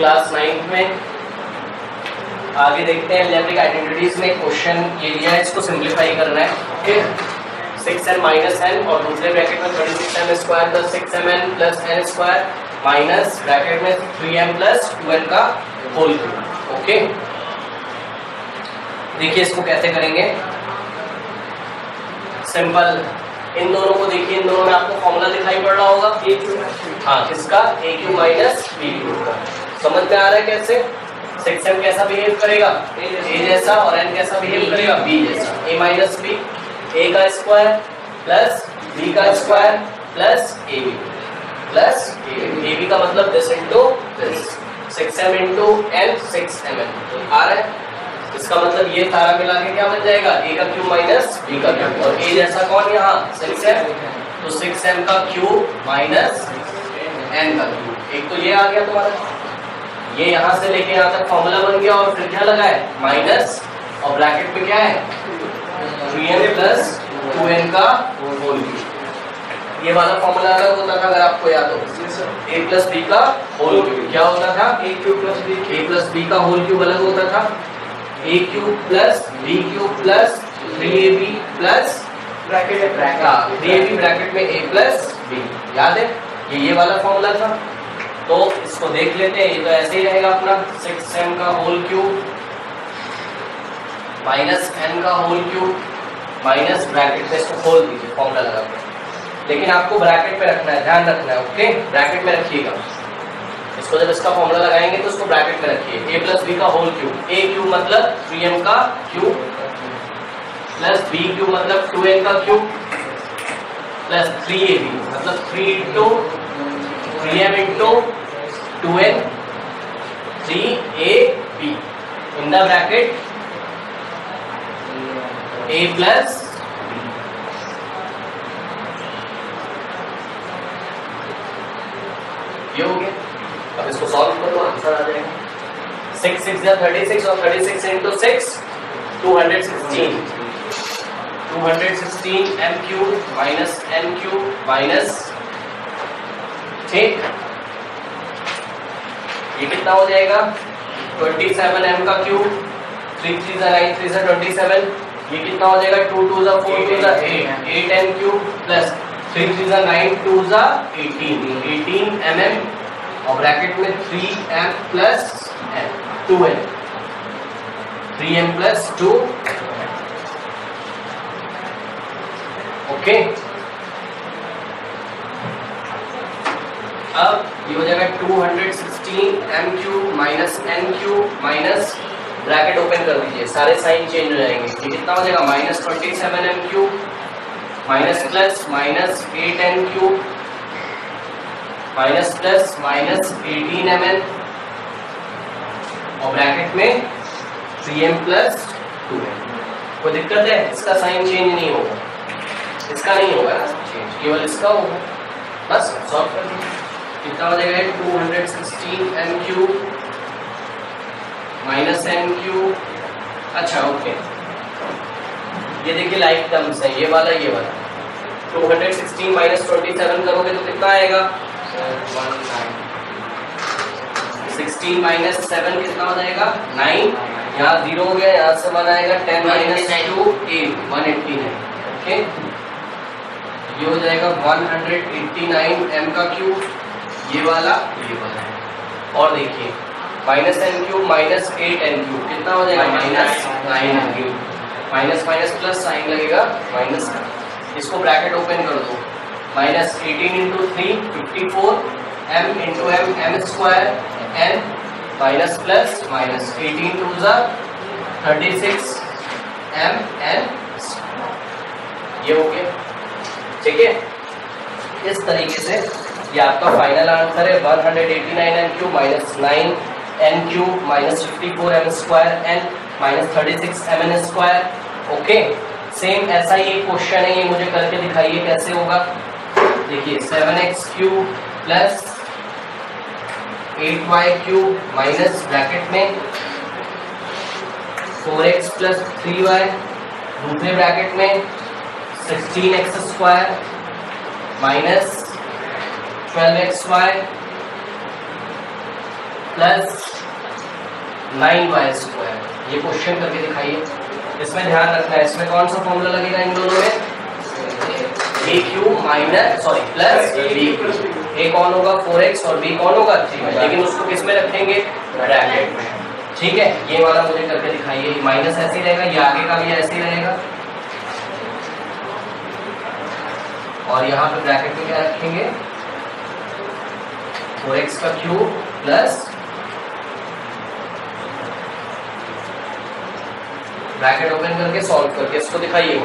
Class ninth में। आगे देखते हैं इलेक्ट्रिक आइडेंटिटीज में क्वेश्चन ये लिया है इसको सिंप्लीफाई करना है okay six N minus N और दूसरे ब्रैकेट में thirty six M square plus six M N plus N square minus bracket में three M plus two N का होल ओके देखिए इसको कैसे करेंगे। सिंपल इन दोनों को देखिए इन दोनों में आपको फॉर्मूला दिखाई पड़ रहा होगा। ए क्यू हाँ किसका? A cube minus B cube का। समझ में आ रहा है कैसे? सिक्स एम कैसा बिहेव करेगा? ए जैसा। और एन कैसा बिहेव करेगा? बी जैसा। ए माइनस बी ए का स्क्वायर प्लस बी का square plus A B plus A B का मतलब this into this six M into N six M N आ रहा है? इसका मतलब ये सारा मिला के क्या बन जाएगा? ए का क्यूब माइनस बी का क्यूब और ए जैसा कौन यहाँ? सिक्स एम तो सिक्स एम का क्यूब माइनस एन का क्यूब एक तो ये आ गया तुम्हारा। ये यहाँ से लेके यहाँ तक फॉर्मूला बन गया और फिर क्या लगा है? माइनस और ब्रैकेट में क्या है? Three N plus two N का होल क्यूब ये वाला फॉर्मूला अलग होता था अगर आपको याद हो। ए प्लस बी का होल क्यूब क्या होता था? A cube plus B A plus B का होल क्यूब अलग होता था। A cube plus B cube plus three A B plus bracket three A B bracket में ए प्लस बी याद है? ये ये वाला फॉर्मूला था। तो इसको देख लेते हैं, ये तो ऐसे ही रहेगा अपना सिक्स एम का होल क्यूब माइनस एन का होल क्यूब माइनस ब्रैकेट में इसको खोल दीजिए फॉर्मूला लगा लेकिन आपको ब्रैकेट में रखना है, ध्यान रखना है ओके ब्रैकेट में रखिएगा। इसको जब इसका फॉर्मूला लगाएँगे तो उसको ब्रैकेट में रखिए। ए प्लस बी का होल क्यूब ए क्यूब मतलब थ्री एम का क्यूब प्लस बी क्यूब मतलब टू एम का cube plus three A B मतलब three into three M into two N three, A, B. In the bracket, A plus ये हो गया। अब इसको सॉल्व कर लो आंसर आ जाएगा। सिक्स सिक्स या थर्टी सिक्स और thirty six into six two hundred sixteen two hundred sixteen M cube minus N cube minus ठीक? ये कितना हो जाएगा ट्वेंटी सेवन एम का क्यूब थ्री थ्री सा नाइन थ्री सा ट्वेंटी सेवन ये कितना हो जाएगा टू टू सा फोर टू सा eight M cube plus three three सा नाइन टू सा एटीन एटीन एम एम और ब्रैकेट में three M plus M two M three M plus two okay अब ये हो जाएगा 216 M cube minus N cube minus bracket open कर दीजिए। सारे साइन चेंज हो जाएँगे। ये कितना हो जाएगा? Minus twenty seven M cube minus plus minus eight N cube minus plus minus eighteen M N और ब्रैकेट में three M plus two M कोई दिक्कत है? इसका साइन चेंज नहीं होगा। इसका नहीं होगा ना? चेंज केवल इसका होगा। बस सॉल्व कर दीजिए। कितना हो जाएगा two hundred sixteen M cube minus M cube अच्छा ओके ये देखिए लाइक टर्म्स है ये वाला ये वाला. Two hundred sixteen minus twenty seven करोगे तो कितना आएगा? सिक्सटीन माइनस सेवन कितना हो जाएगा? नाइन यहाँ ज़ीरो हो गया यहाँ से वन आएगा ten minus two eight one eighty nine okay ये हो जाएगा one hundred eighty nine M का क्यूब ये वाला ये वाला। और देखिए minus N cube minus eight N cube कितना हो जाएगा? Minus nine N cube minus minus plus sign लगेगा माइनस का इसको ब्रैकेट ओपन कर दो। Minus eighteen into three fifty four M into M M square N minus plus minus eighteen two ज़ा thirty six M N ये हो गया। ठीक है? इस तरीके से ये आपका फाइनल आंसर है one hundred eighty nine N cube minus nine N cube minus fifty four M square N minus thirty six M N square okay same ऐसा ही क्वेश्चन है, ये मुझे करके दिखाइए कैसे होगा। देखिए seven X cube plus eight Y cube minus bracket में four X plus three Y दूसरे ब्रैकेट में sixteen X square minus twelve X Y plus nine Y square ये क्वेश्चन करके दिखाइए। इसमें ध्यान रखना है। इसमें कौन सा फॉर्मूला लगेगा इन दोनों में? A cube minus sorry plus B A कौन होगा? फोर एक्स और बी कौन होगा? थ्री लेकिन उसको किसमें रखेंगे? ब्रैकेट में। ठीक है? ये वाला मुझे करके दिखाइए। माइनस ऐसे ही रहेगा ये आगे का भी ऐसे ही रहेगा। और यहाँ पे ब्रैकेट में क्या रखेंगे? फोर एक्स का क्यूब प्लस ब्रैकेट ओपन करके सॉल्व करके इसको दिखाइए।